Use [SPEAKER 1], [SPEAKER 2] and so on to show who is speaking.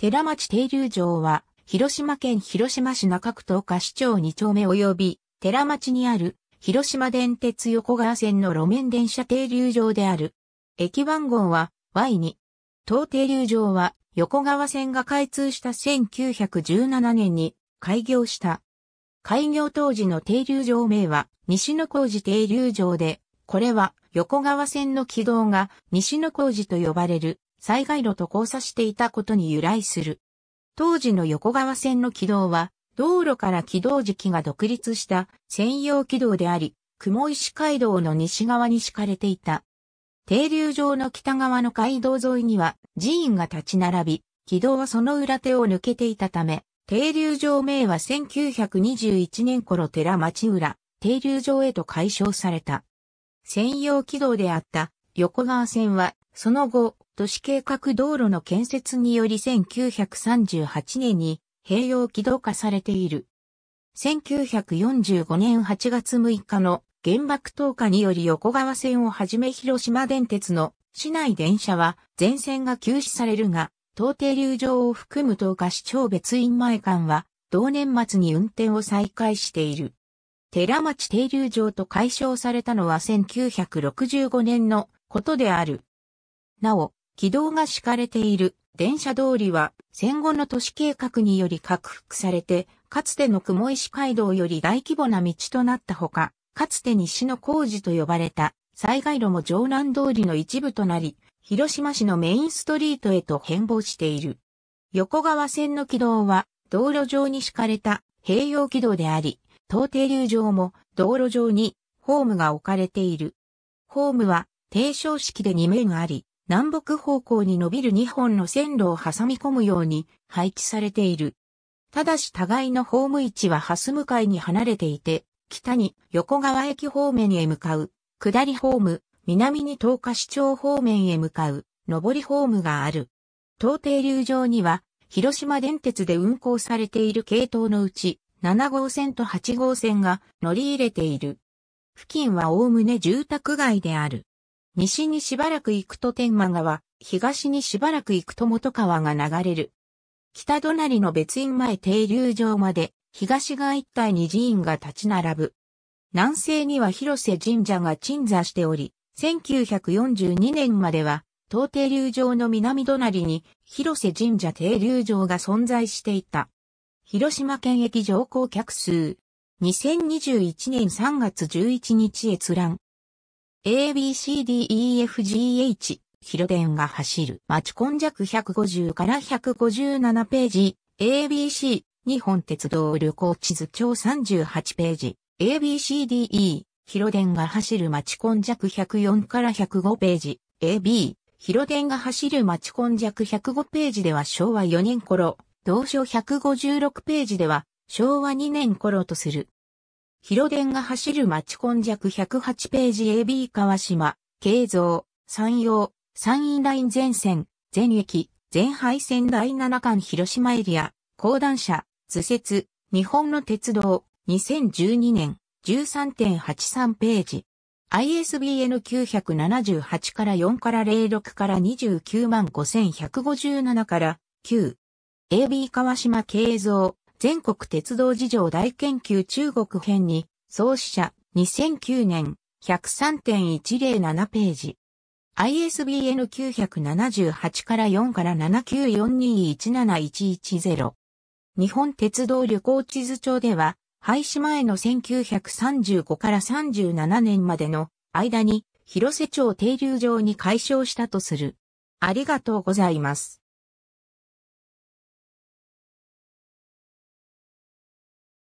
[SPEAKER 1] 寺町停留場は、広島県広島市中区東下市長2丁目及び、寺町にある、広島電鉄横川線の路面電車停留場である。駅番号は Y2。当停留場は横川線が開通した1917年に開業した。開業当時の停留場名は西野工事停留場で、これは横川線の軌道が西野工事と呼ばれる災害路と交差していたことに由来する。当時の横川線の軌道は道路から軌道時が独立した専用軌道であり、雲石街道の西側に敷かれていた。停留場の北側の街道沿いには寺院が立ち並び、軌道はその裏手を抜けていたため、停留場名は1921年頃寺町浦、停留場へと改称された。専用軌道であった横川線は、その後、都市計画道路の建設により1938年に併用軌道化されている。1945年8月6日の原爆投下により横川線をはじめ広島電鉄の市内電車は全線が休止されるが、東停留場を含む東下市長別院前間は同年末に運転を再開している。寺町停留場と解消されたのは1965年のことである。なお、軌道が敷かれている電車通りは戦後の都市計画により拡幅されて、かつての雲石街道より大規模な道となったほか、かつて西の工事と呼ばれた災害路も城南通りの一部となり、広島市のメインストリートへと変貌している。横川線の軌道は道路上に敷かれた併用軌道であり、東停留場も道路上にホームが置かれている。ホームは低床式で2面あり、南北方向に伸びる2本の線路を挟み込むように配置されている。ただし互いのホーム位置は蓮向かいに離れていて、北に横川駅方面へ向かう、下りホーム、南に東下市町方面へ向かう、上りホームがある。東停留場には、広島電鉄で運行されている系統のうち、7号線と8号線が乗り入れている。付近はおおむね住宅街である。西にしばらく行くと天満川、東にしばらく行くと元川が流れる。北隣の別院前停留場まで、東側一帯に寺院が立ち並ぶ。南西には広瀬神社が鎮座しており、1942年までは、東停留場の南隣に広瀬神社停留場が存在していた。広島県駅乗降客数。2021年3月11日閲覧。ABCDEFGH、広電が走る。町コン弱150から157ページ。ABC、日本鉄道旅行地図帳38ページ。ABCDE、広電が走る町コン弱104から105ページ。AB、広電が走る町コン弱105ページでは昭和4年頃。同書156ページでは昭和2年頃とする。広電が走る町根弱108ページ AB 川島、京造、山陽、山陰ライン全線、全駅、全廃線第7巻広島エリア、講談社、図説、日本の鉄道、2012年、13.83ページ。ISBN 978から4から06から29万5157から9。AB 川島慶造、全国鉄道事情大研究中国編に、創始者、2009年、103.107ページ。ISBN 978から4から7942171110。日本鉄道旅行地図帳では、廃止前の1935から37年までの間に、広瀬町停留場に解消したとする。ありがとうございます。